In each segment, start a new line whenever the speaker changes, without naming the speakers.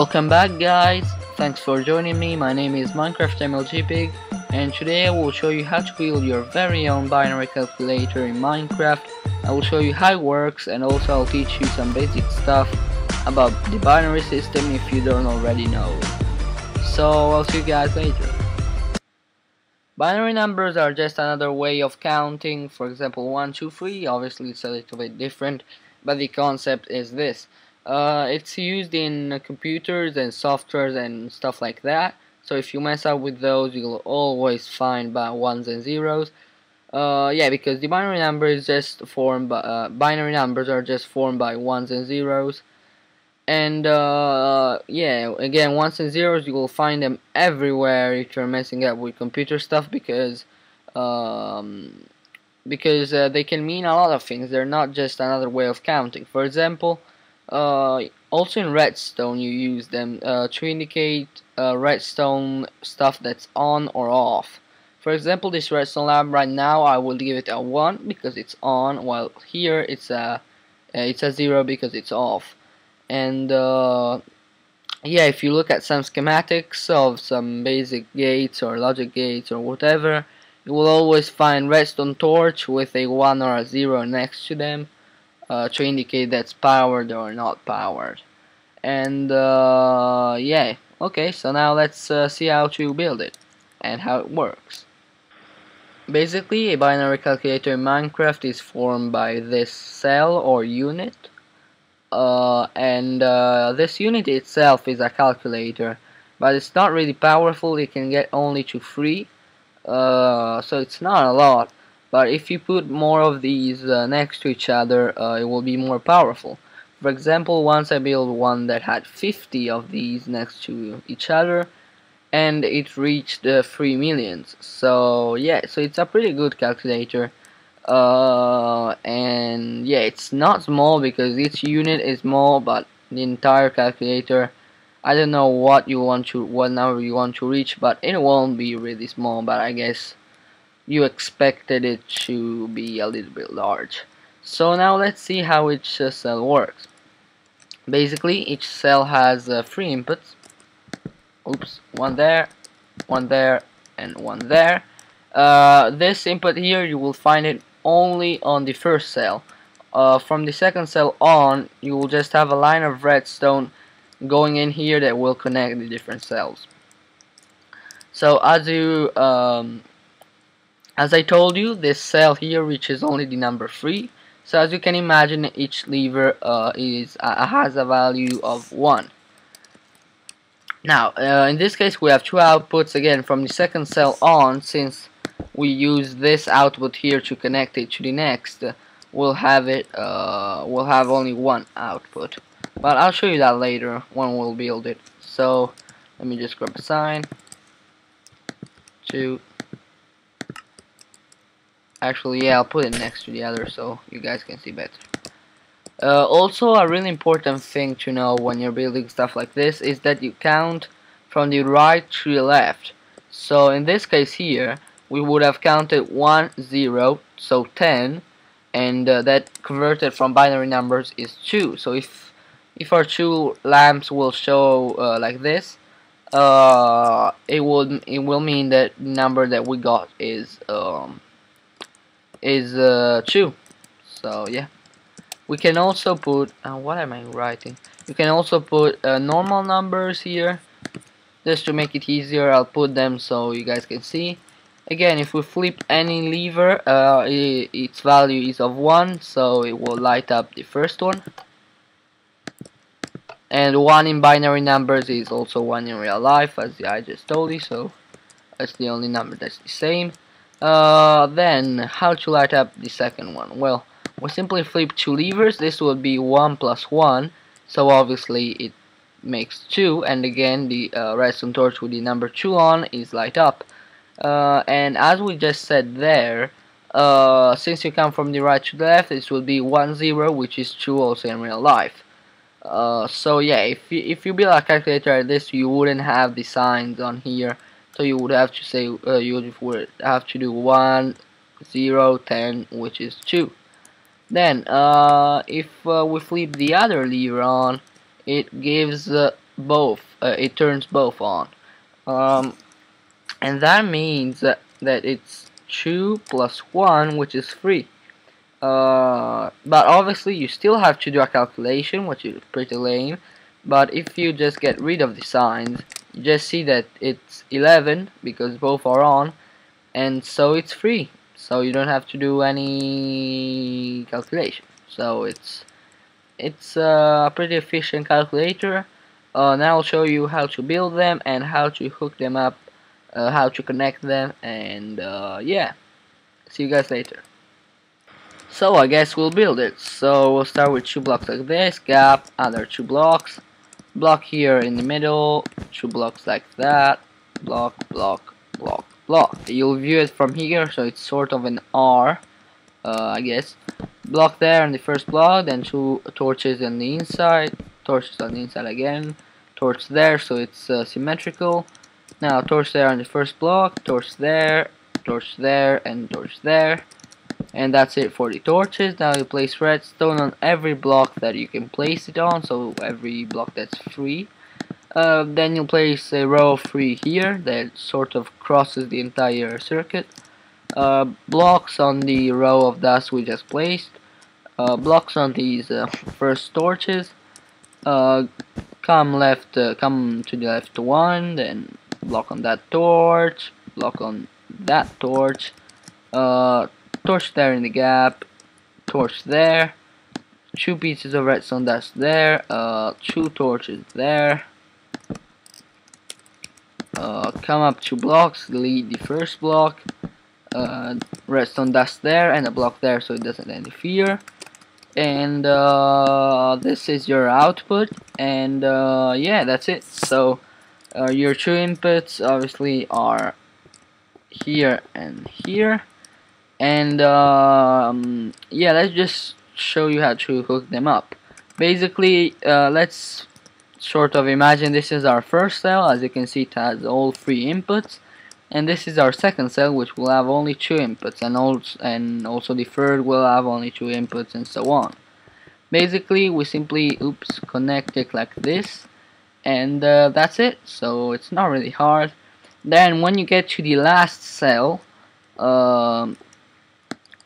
Welcome back guys, thanks for joining me, my name is Minecraft MLGpig and today I will show you how to build your very own binary calculator in Minecraft. I will show you how it works and also I'll teach you some basic stuff about the binary system if you don't already know. So I'll see you guys later. Binary numbers are just another way of counting, for example 1, 2, 3, obviously it's a little bit different, but the concept is this. Uh, it's used in computers and softwares and stuff like that. So if you mess up with those, you'll always find by ones and zeros. Uh, yeah, because the binary number is just formed by uh, binary numbers are just formed by ones and zeros. And uh, yeah, again, ones and zeros you will find them everywhere if you're messing up with computer stuff because um, because uh, they can mean a lot of things. They're not just another way of counting. For example, uh, also in redstone you use them uh, to indicate uh, redstone stuff that's on or off. For example, this redstone lamp right now I will give it a 1 because it's on, while here it's a uh, it's a 0 because it's off. And uh, yeah, if you look at some schematics of some basic gates or logic gates or whatever, you will always find redstone torch with a 1 or a 0 next to them uh, to indicate that's powered or not powered. And uh, yeah okay so now let's uh, see how to build it and how it works. Basically a binary calculator in Minecraft is formed by this cell or unit uh, and uh, this unit itself is a calculator but it's not really powerful. It can get only to 3 uh, so it's not a lot but if you put more of these uh, next to each other uh, it will be more powerful. For example once I built one that had 50 of these next to each other and it reached uh, 3 millions. So yeah so it's a pretty good calculator. Uh, and yeah it's not small because each unit is small but the entire calculator I don't know what you want to what number you want to reach but it won't be really small but I guess you expected it to be a little bit large. So now let's see how each uh, cell works. Basically, each cell has uh, three inputs. Oops, one there, one there, and one there. Uh, this input here, you will find it only on the first cell. Uh, from the second cell on, you will just have a line of redstone going in here that will connect the different cells. So as you um, as I told you, this cell here reaches only the number 3. So as you can imagine, each lever uh, is uh, has a value of 1. Now, uh, in this case, we have two outputs again from the second cell on, since we use this output here to connect it to the next. We'll have it. Uh, we'll have only one output, but I'll show you that later when we'll build it. So, let me just grab a sign. Two, Actually, yeah, I'll put it next to the other so you guys can see better. Uh, also, a really important thing to know when you're building stuff like this is that you count from the right to the left. So in this case here, we would have counted 1, 0, so 10, and uh, that converted from binary numbers is 2. So if if our two lamps will show uh, like this, uh, it will it will mean that number that we got is um, is uh, 2 so yeah. We can also put uh, what am I writing? You can also put uh, normal numbers here. Just to make it easier I'll put them so you guys can see. Again if we flip any lever uh, it, its value is of 1 so it will light up the first one. And 1 in binary numbers is also 1 in real life as I just told you so that's the only number that's the same uh, then, how to light up the second one? Well, we simply flip two levers. This will be 1 plus 1. So obviously it makes 2. And again, the uh, redstone torch with the number 2 on is light up. Uh, and as we just said there, uh, since you come from the right to the left, this will be 1, 0, which is 2 also in real life. Uh, so yeah, if you, if you build a calculator like this, you wouldn't have the signs on here so you would have to say uh, you would have to do 1 0 10 which is 2 then uh, if uh, we flip the other lever on it gives uh, both uh, it turns both on. Um, and that means that, that it's 2 plus 1 which is 3 uh, but obviously you still have to do a calculation which is pretty lame. But if you just get rid of the signs you just see that it's 11 because both are on and so it's free. So you don't have to do any calculation. So it's it's a pretty efficient calculator. Uh, now I'll show you how to build them and how to hook them up uh, how to connect them and uh, yeah. See you guys later. So I guess we'll build it. So we'll start with two blocks like this gap other two blocks. Block here in the middle two blocks like that. Block block block block. You'll view it from here so it's sort of an R uh, I guess. Block there on the first block then two torches on the inside torches on the inside again torch there so it's uh, symmetrical. Now torch there on the first block torch there torch there and torch there. And that's it for the torches. Now you place redstone on every block that you can place it on so every block that's free uh, then you place a row of three here that sort of crosses the entire circuit. Uh, blocks on the row of dust we just placed. Uh, blocks on these uh, first torches. Uh, come left uh, come to the left one then block on that torch block on that torch. Torch there in the gap, torch there, two pieces of redstone dust there, two torches there, come up two blocks, delete the first block, uh, redstone dust there and a block there so it doesn't interfere. And uh, this is your output and uh, yeah that's it. So uh, your two inputs obviously are here and here. And um, yeah let's just show you how to hook them up. Basically uh, let's sort of imagine this is our first cell. As you can see it has all three inputs. And this is our second cell which will have only two inputs. And also and also the third will have only two inputs and so on. Basically we simply oops connect it like this. And uh, that's it. So it's not really hard. Then when you get to the last cell um,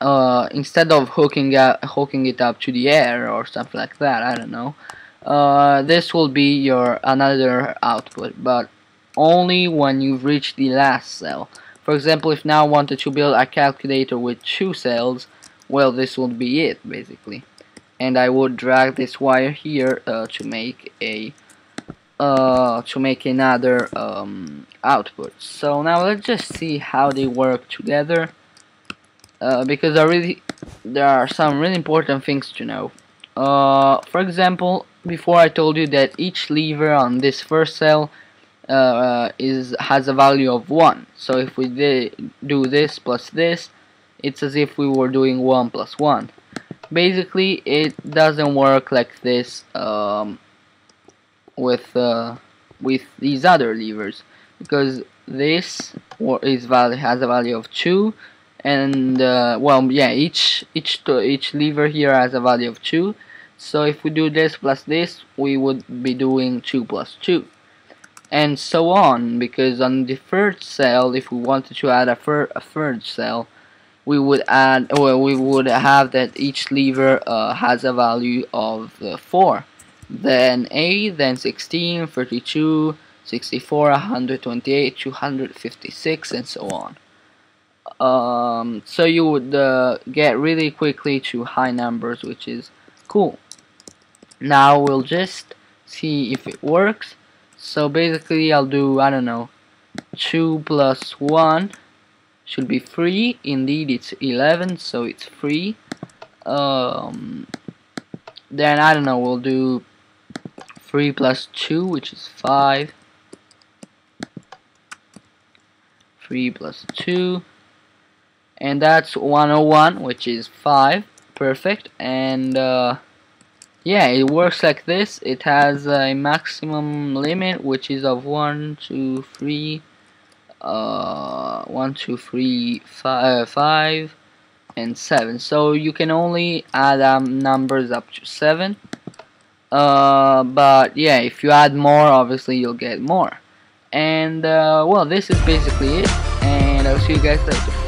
uh, instead of hooking up, hooking it up to the air or something like that, I don't know. Uh, this will be your another output, but only when you've reached the last cell. For example, if now I wanted to build a calculator with two cells, well, this would be it basically. And I would drag this wire here uh, to make a uh, to make another um, output. So now let's just see how they work together. Uh, because really there are some really important things to know. Uh, for example, before I told you that each lever on this first cell uh, is has a value of 1. So if we do this plus this, it's as if we were doing 1 plus 1. Basically, it doesn't work like this um, with uh, with these other levers because this is value has a value of 2 and uh, well yeah each each each lever here has a value of 2 so if we do this plus this we would be doing 2 plus 2 and so on because on the third cell if we wanted to add a, third a third cell we would add or we would have that each lever uh, has a value of uh, 4 then 8 then 16 32 64 128 256 and so on um, so you would uh, get really quickly to high numbers which is cool. Now we'll just see if it works. So basically I'll do I don't know 2 plus 1 should be 3 indeed it's 11 so it's 3 um, then I don't know we'll do 3 plus 2 which is 5 3 plus 2 and that's 101 which is 5 perfect. And uh, yeah it works like this. It has a maximum limit which is of 1 2 3 uh, 1 2 3 5, uh, 5 and 7 so you can only add um, numbers up to 7 uh, but yeah if you add more obviously you'll get more. And uh, well this is basically it. And I'll see you guys later